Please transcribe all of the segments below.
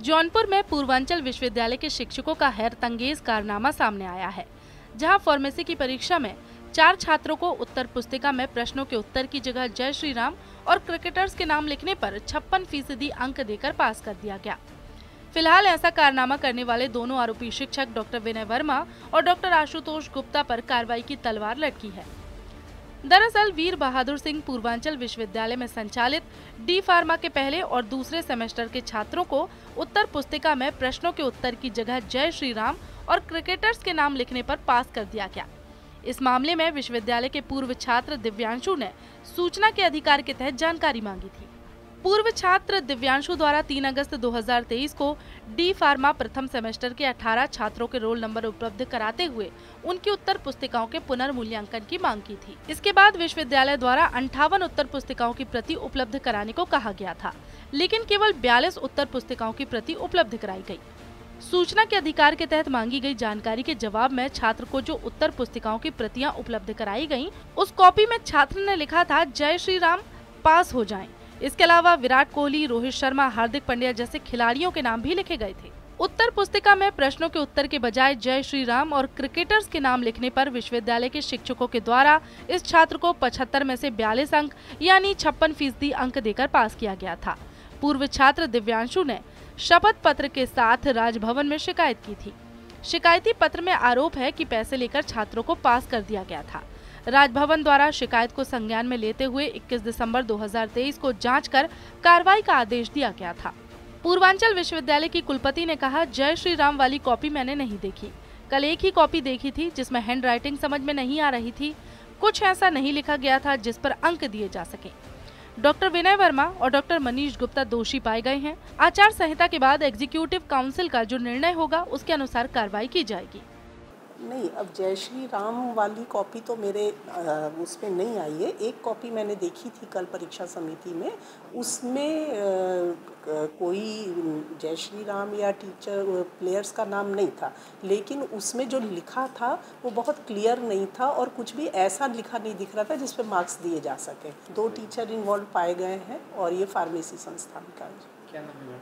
जौनपुर में पूर्वांचल विश्वविद्यालय के शिक्षकों का हैरतंगेज कारनामा सामने आया है, जहाँ फार्मेसी की परीक्षा में चार छात्रों को उत्तर पुस्तिका में प्रश्नों के उत्तर की जगह जय श्री राम और क्रिकेटर्स के नाम लिखने पर छप्पन फ़ीसदी अंक देकर पास कर दिया गया। फ़िलहाल ऐसा कारनामा करने वाले दोनों आरोपी शिक्षक डॉक्टर विनय वर्मा और डॉक्टर आशुतोष गुप्ता पर कार्रवाई की तलवार लटकी है। दरअसल वीर बहादुर सिंह पूर्वांचल विश्वविद्यालय में संचालित डी फार्मा के पहले और दूसरे सेमेस्टर के छात्रों को उत्तर पुस्तिका में प्रश्नों के उत्तर की जगह जय श्री राम और क्रिकेटर्स के नाम लिखने पर पास कर दिया गया। इस मामले में विश्वविद्यालय के पूर्व छात्र दिव्यांशु ने सूचना के अधिकार के तहत जानकारी मांगी थी। पूर्व छात्र दिव्यांशु द्वारा 3 अगस्त 2023 को डी फार्मा प्रथम सेमेस्टर के 18 छात्रों के रोल नंबर उपलब्ध कराते हुए उनकी उत्तर पुस्तिकाओं के पुनर्मूल्यांकन की मांग की थी इसके बाद विश्वविद्यालय द्वारा अंठावन उत्तर पुस्तिकाओं की प्रति उपलब्ध कराने को कहा गया था, लेकिन केवल बयालीस उत्तर पुस्तिकाओं की प्रति उपलब्ध कराई गई सूचना के अधिकार के तहत मांगी गई जानकारी के जवाब में छात्र को जो उत्तर पुस्तिकाओं की प्रतियाँ उपलब्ध कराई गई उस कॉपी में छात्र ने लिखा था, जय श्री राम पास हो जाएँ। इसके अलावा विराट कोहली, रोहित शर्मा, हार्दिक पांड्या जैसे खिलाड़ियों के नाम भी लिखे गए थे। उत्तर पुस्तिका में प्रश्नों के उत्तर के बजाय जय श्री राम और क्रिकेटर्स के नाम लिखने पर विश्वविद्यालय के शिक्षकों के द्वारा इस छात्र को 75 में से बयालीस अंक, यानी छप्पन फ़ीसदी अंक देकर पास किया गया था। पूर्व छात्र दिव्यांशु ने शपथ पत्र के साथ राजभवन में शिकायत की थी। शिकायती पत्र में आरोप है कि पैसे लेकर छात्रों को पास कर दिया गया था। राजभवन द्वारा शिकायत को संज्ञान में लेते हुए 21 दिसंबर 2023 को जाँच कर कार्रवाई का आदेश दिया गया था। पूर्वांचल विश्वविद्यालय की कुलपति ने कहा, जय श्री राम वाली कॉपी मैंने नहीं देखी। कल एक ही कॉपी देखी थी, जिसमें हैंड राइटिंग समझ में नहीं आ रही थी। कुछ ऐसा नहीं लिखा गया था जिस पर अंक दिए जा सके। डॉक्टर विनय वर्मा और डॉक्टर मनीष गुप्ता दोषी पाए गए हैं। आचार संहिता के बाद एग्जीक्यूटिव काउंसिल का जो निर्णय होगा, उसके अनुसार कार्रवाई की जाएगी। नहीं अब जय श्री राम वाली कॉपी तो मेरे उसमें नहीं आई है। एक कॉपी मैंने देखी थी कल परीक्षा समिति में। उसमें कोई जय श्री राम या टीचर प्लेयर्स का नाम नहीं था। लेकिन उसमें जो लिखा था वो बहुत क्लियर नहीं था और कुछ भी ऐसा लिखा नहीं दिख रहा था जिस पे मार्क्स दिए जा सके। दो टीचर इन्वॉल्व पाए गए हैं और ये फार्मेसी संस्थान का क्या नाम है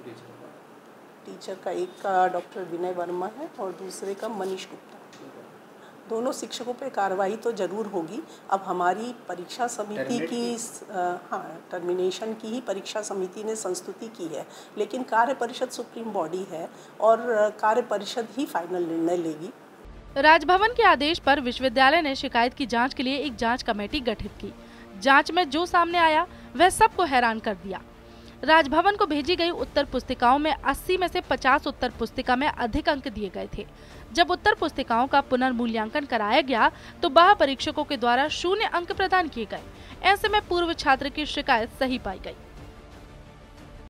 टीचर का? एक का डॉक्टर विनय वर्मा है और दूसरे का मनीष गुप्ता। दोनों शिक्षकों पर कार्रवाई तो ज़रूर होगी। अब हमारी परीक्षा समिति की हाँ टर्मिनेशन की ही परीक्षा समिति ने संस्तुति की है लेकिन कार्य परिषद सुप्रीम बॉडी है और कार्य परिषद ही फाइनल निर्णय लेगी। राजभवन के आदेश पर विश्वविद्यालय ने शिकायत की जाँच के लिए एक जाँच कमेटी गठित की। जाँच में जो सामने आया वह सबको हैरान कर दिया। राजभवन को भेजी गई उत्तर पुस्तिकाओं में 80 में से 50 उत्तर पुस्तिका में अधिक अंक दिए गए थे। जब उत्तर पुस्तिकाओं का पुनर्मूल्यांकन कराया गया तो बाह परीक्षकों के द्वारा शून्य अंक प्रदान किए गए। ऐसे में पूर्व छात्र की शिकायत सही पाई गई।